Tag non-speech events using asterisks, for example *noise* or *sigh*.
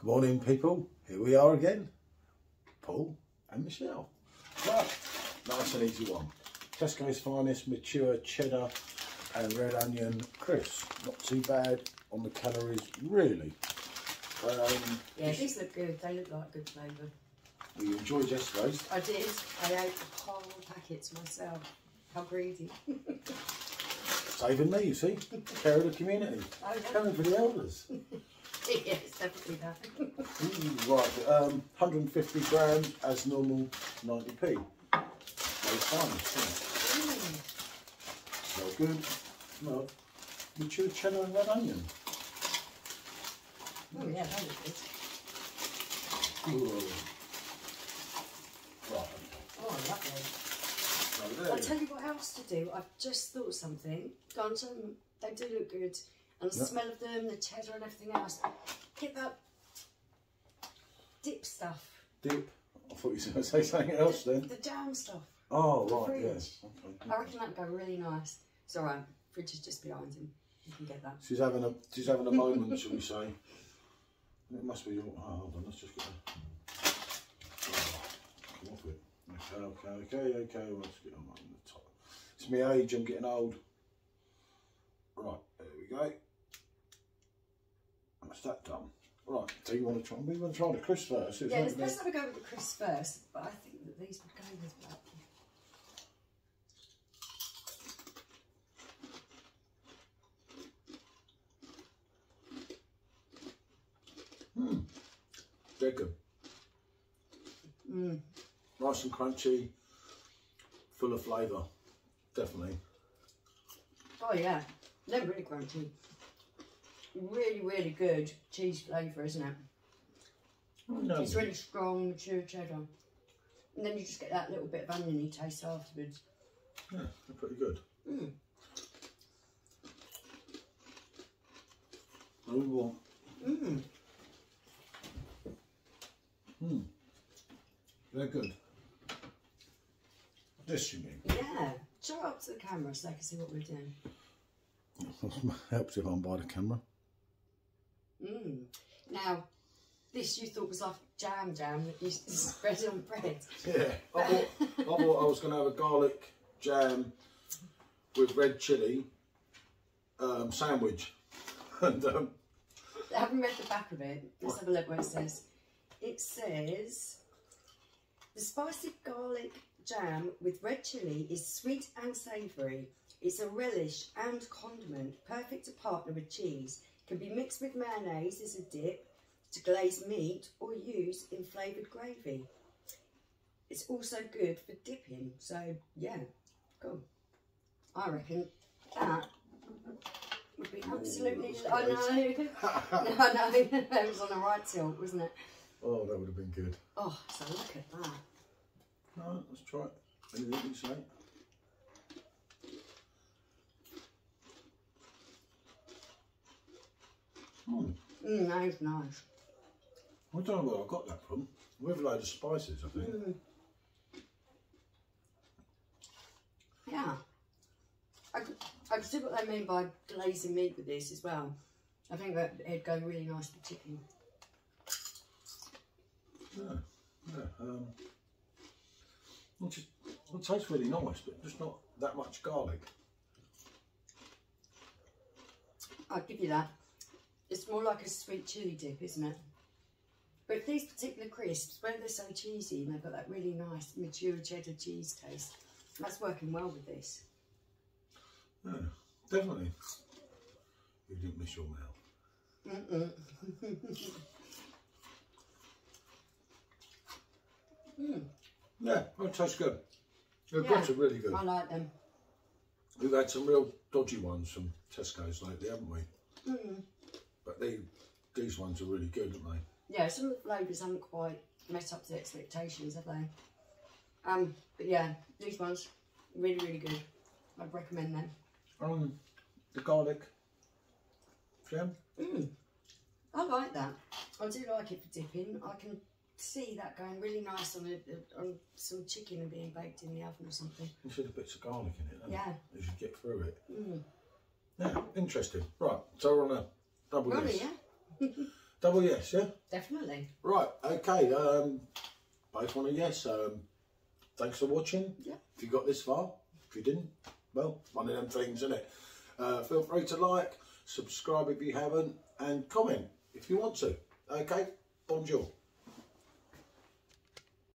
Good morning, people. Here we are again. Paul and Michelle. Right, nice and easy one. Tesco's finest mature cheddar and red onion crisps. Not too bad on the calories, really. Um, Yeah, these look good. They look like good flavour. we enjoyed yesterday's. I did. I ate the whole packets myself. How greedy. Saving me, you see. Care of the community. Oh, yeah. Caring for the elders. *laughs* yeah, that. Ooh, right, um, 150 grams as normal, 90p. Very fine, Mm. smell good. Smell mature cheddar and red onion. Oh, yeah, that was good. Ooh. Right, Oh, lovely. I'll tell you what else to do. I've just thought something. Go on, tell them. They do look good. And the Yeah. smell of them, the cheddar and everything else. Get that dip stuff. Dip. I thought you were going to say something else then. The jam stuff. Oh, The right, yes. Okay. I reckon that'd go really nice. It's alright. Fridge is just behind him. You can get that. She's having a she's having a moment, shall we say? It must be. Oh, hold on. Let's just get. A, oh, come off it. Okay, okay, okay, okay. Let's get on the top. It's my age. I'm getting old. Right, there we go. That's that done. Right. do you want to try? We want to try the crisp first. It's Yeah, not it's gonna- have a go with the crisp first, but I think that these would go with that. They're good. Mm. Nice and crunchy. Full of flavour. Definitely. Oh yeah, they're really crunchy. Really, really good cheese flavour, isn't it? No. It's really strong, mature cheddar. And then you just get that little bit of oniony taste afterwards. Yeah, they're pretty good. Mm. Oh, well. Mm. Hmm. They're good. This you mean? Yeah. Show up to the camera so they can see what we're doing. *laughs* Helps if I'm by the camera. Mm. Now, this you thought was like jam jam that you *laughs* spread on bread. Yeah. I thought I, thought I was going to have a garlic jam with red chilli um, sandwich. *laughs* and um, I haven't read the back of it. Let's have a look what it says. It says the spicy garlic jam with red chilli is sweet and savoury. It's a relish and condiment, perfect to partner with cheese. Can be mixed with mayonnaise as a dip, to glaze meat, or use in flavoured gravy. It's also good for dipping. So yeah, cool. I reckon that would be absolutely. *laughs* *laughs* I know. no, no, it was on the right tilt, wasn't it? oh, that would have been good. Oh, so look at that. Right, let's try it. Anything you say? Hmm. Mm, that is nice. I don't know where I got that from. With a load of spices, I think. Mm. Yeah. I can see what they mean by glazing meat with this as well. I think that it'd go really nice with chicken. Yeah, yeah. Um, it, just, it tastes really nice, but just not that much garlic. I'll give you that. It's more like a sweet chili dip, isn't it? But these particular crisps, where they're so cheesy and they've got that really nice mature cheddar cheese taste, that's working well with this. Yeah, definitely. You didn't miss your mouth. Mm-mm. *laughs* mm, Yeah, it tastes good. The Yeah. are really good. I like them. We've had some real dodgy ones from Tesco's lately, haven't we? Mm. But they, these ones are really good, aren't they? Yeah, some of the flavours haven't quite met up to expectations, have they? Um, but yeah, these ones really, really good. I'd recommend them. Um, the garlic jam. Mm. I like that. I do like it for dipping. I can see that going really nice on, a, on some chicken and being baked in the oven or something. You should have bits of garlic in it. don't you? Yeah. As you get through it. Mm. Yeah, interesting. Right, so we're on a double Really, this. yeah? Double yes, yeah? Definitely. Right, okay. Um, both want a yes. Um, thanks for watching. Yeah. If you got this far, if you didn't, well, one of them things, isn't it? Uh, feel free to like, subscribe if you haven't, and comment if you want to. Okay, bonjour.